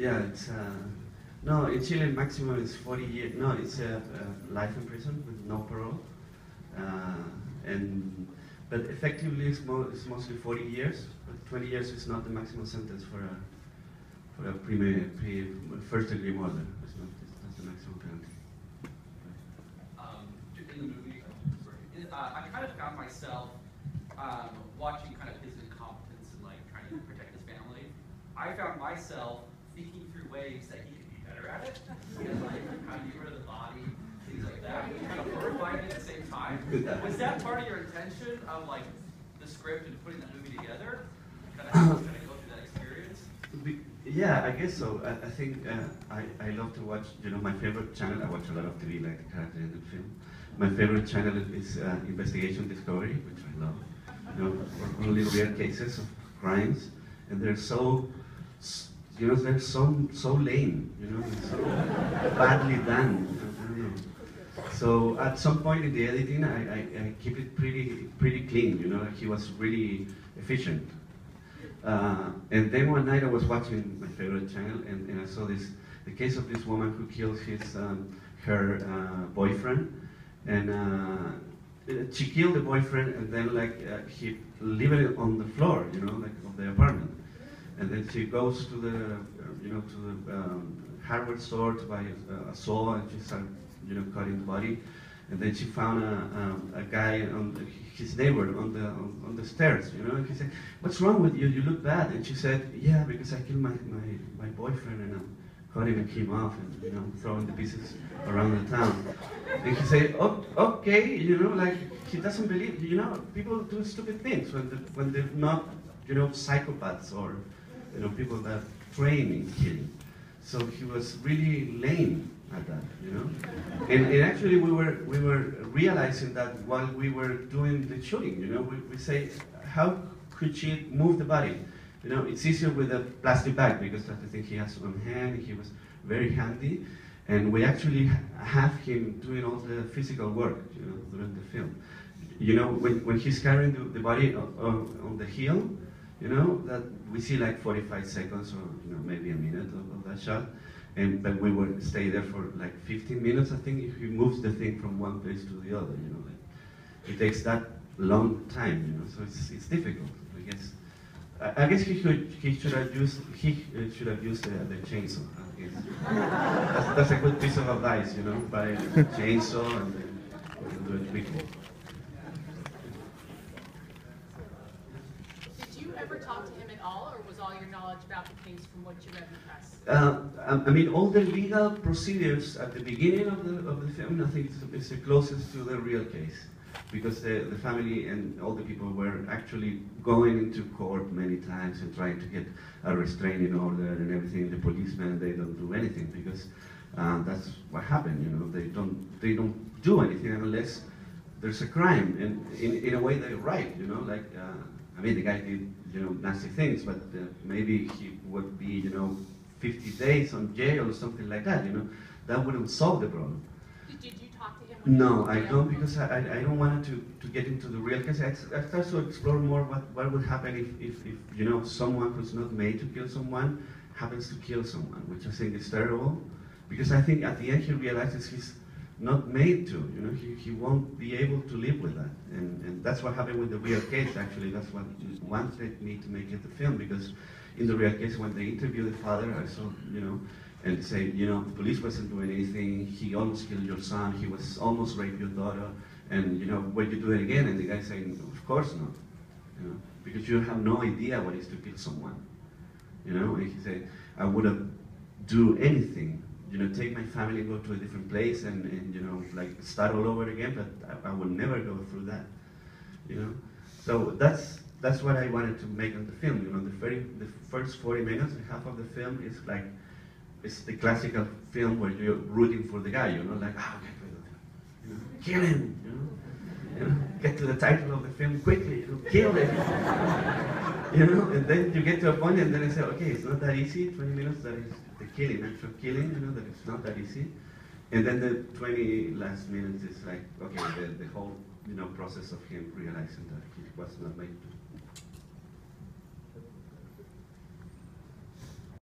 Yeah, it's uh, no. In Chile, maximum is 40 years. No, it's uh, life in prison with no parole, uh, and but effectively it's, mo- it's mostly 40 years. But 20 years is not the maximum sentence for a for a pre, pre first degree murder. It's not. It's the maximum penalty. um, in the movie, uh, I kind of found myself um, watching kind of his incompetence and like trying to protect his family. I found myself thinking through ways that he could be better at it. And like how rid of the body, things like that. Was kind of horrifying at the same time. Was that part of your intention of like the script and putting that movie together? Kind of you kind of go through that experience? Yeah, I guess so. I, I think uh, I, I love to watch, you know, my favorite channel, I watch a lot of TV, like the character in the film. My favorite channel is uh, Investigation Discovery, which I love. You know, only rare cases of crimes. And they're so, you know, they're so, so lame, you know, so badly done. So at some point in the editing, I, I, I keep it pretty, pretty clean, you know, he was really efficient. Uh, and then one night I was watching my favorite channel, and, and I saw this the case of this woman who killed his um, her uh, boyfriend, and uh, she killed the boyfriend, and then like uh, he leave it on the floor, you know, like of the apartment, and then she goes to the you know to the um, hardware store to buy a, a saw, and she started you know cutting the body, and then she found a, um, a guy on the, his neighbor on the on, on the stairs, you know, and he said, "What's wrong with you? You look bad." And she said, "Yeah, because I killed my, my, my boyfriend and I'm cutting him off and you know throwing the pieces around the town." And he said, oh, "Okay, you know, like he doesn't believe. You know, people do stupid things when when they're not, you know, psychopaths or you know people that train in killing." So he was really lame at that, you know. And, and actually, we were we were realizing that while we were doing the shooting, you know, we, we say, how could she move the body? You know, it's easier with a plastic bag because that's the thing he has on hand. He was very handy, and we actually have him doing all the physical work, you know, during the film. You know, when, when he's carrying the, the body on, on, on the hill, you know, that we see like 45 seconds or you know maybe a minute of, of that shot, and but we would stay there for like 15 minutes. I think if he moves the thing from one place to the other, you know, like, it takes that long time, you know, so it's it's difficult. I guess I, I guess he should he should have used he uh, should have used the, the chainsaw. I guess that's, that's a good piece of advice, you know, buy a chainsaw and then do it quickly. Did you ever talk to him at all, or was all your knowledge about the case from what you read in the press? Uh, I mean, all the legal procedures at the beginning of the, of the film, I think it's the closest to the real case. Because the, the family and all the people were actually going into court many times and trying to get a restraining order and everything. The policemen, they don't do anything because uh, that's what happened, you know. They don't, they don't do anything unless there's a crime. And in, in a way, they're right, you know, like, uh, I mean, the guy did, you know, nasty things, but uh, maybe he would be, you know, 50 days on jail or something like that, you know. That wouldn't solve the problem. Did, did you talk to him? No, I don't because I, I, don't want to, to get into the real case. I, I start to explore more what, what would happen if, if, if, you know, someone who's not made to kill someone happens to kill someone, which I think is terrible. Because I think at the end he realizes he's not made to, you know, he, he won't be able to live with that. And, and that's what happened with the real case, actually. That's what wanted me to make it the film because in the real case, when they interviewed the father, I saw, you know, and say, you know, the police wasn't doing anything. He almost killed your son. He was almost raped your daughter. And you know, will you do it again? And the guy saying, of course not. You know, because you have no idea what it is to kill someone. You know, and he said, I would have do anything. You know, take my family, go to a different place, and, and you know, like start all over again. But I, I will never go through that. You know, so that's that's what I wanted to make on the film. You know, the very the first 40 minutes, and half of the film is like it's the classical film where you're rooting for the guy, you know, like, ah, of him, you know, kill him, you know, you know, get to the title of the film quickly, you know, kill him, you know, and then you get to a point and then I say, okay, it's not that easy, 20 minutes, that is the killing, actual killing, you know, that it's not that easy, and then the 20 last minutes is like, okay, the, the whole, you know, process of him realizing that he was not made. to